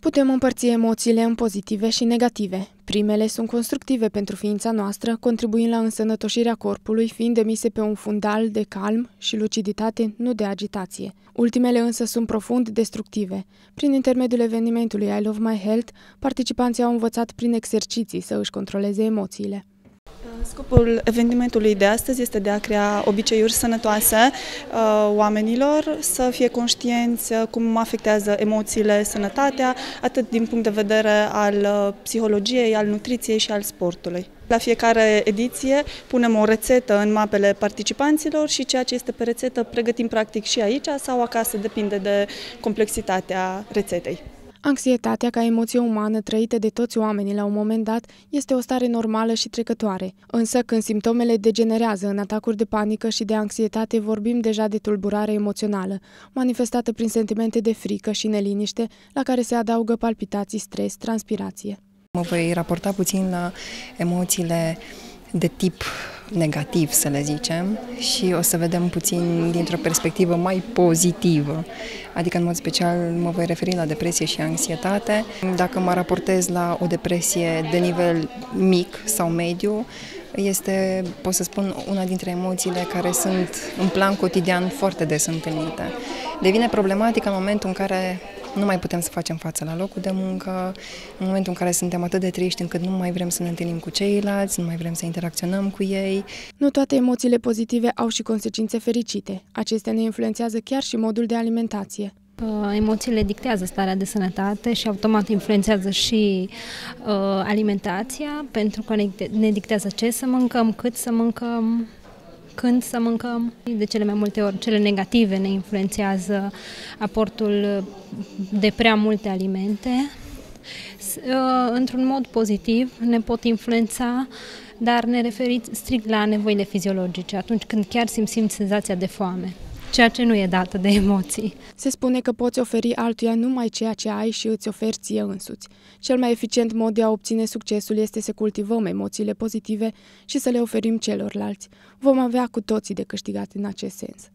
Putem împărți emoțiile în pozitive și negative. Primele sunt constructive pentru ființa noastră, contribuind la însănătoșirea corpului, fiind emise pe un fundal de calm și luciditate, nu de agitație. Ultimele însă sunt profund destructive. Prin intermediul evenimentului I Love My Health, participanții au învățat prin exerciții să își controleze emoțiile. Scopul evenimentului de astăzi este de a crea obiceiuri sănătoase uh, oamenilor, să fie conștienți uh, cum afectează emoțiile sănătatea, atât din punct de vedere al uh, psihologiei, al nutriției și al sportului. La fiecare ediție punem o rețetă în mapele participanților și ceea ce este pe rețetă pregătim practic și aici sau acasă, depinde de complexitatea rețetei. Anxietatea, ca emoție umană trăită de toți oamenii la un moment dat, este o stare normală și trecătoare. Însă, când simptomele degenerează în atacuri de panică și de anxietate, vorbim deja de tulburare emoțională, manifestată prin sentimente de frică și neliniște, la care se adaugă palpitații, stres, transpirație. Mă voi raporta puțin la emoțiile de tip negativ, să le zicem, și o să vedem puțin dintr-o perspectivă mai pozitivă. Adică, în mod special, mă voi referi la depresie și anxietate. Dacă mă raportez la o depresie de nivel mic sau mediu, este, pot să spun, una dintre emoțiile care sunt în plan cotidian foarte des întâlnite. Devine problematică în momentul în care nu mai putem să facem față la locul de muncă, în momentul în care suntem atât de triști încât nu mai vrem să ne întâlnim cu ceilalți, nu mai vrem să interacționăm cu ei. Nu toate emoțiile pozitive au și consecințe fericite. Acestea ne influențează chiar și modul de alimentație. Uh, emoțiile dictează starea de sănătate și automat influențează și uh, alimentația, pentru că ne, ne dictează ce să mâncăm, cât să mâncăm, când să mâncăm. De cele mai multe ori, cele negative ne influențează aportul de prea multe alimente. Uh, într-un mod pozitiv ne pot influența dar ne referim strict la nevoile fiziologice, atunci când chiar simțim senzația de foame ceea ce nu e dată de emoții. Se spune că poți oferi altuia numai ceea ce ai și îți oferi ție însuți. Cel mai eficient mod de a obține succesul este să cultivăm emoțiile pozitive și să le oferim celorlalți. Vom avea cu toții de câștigat în acest sens.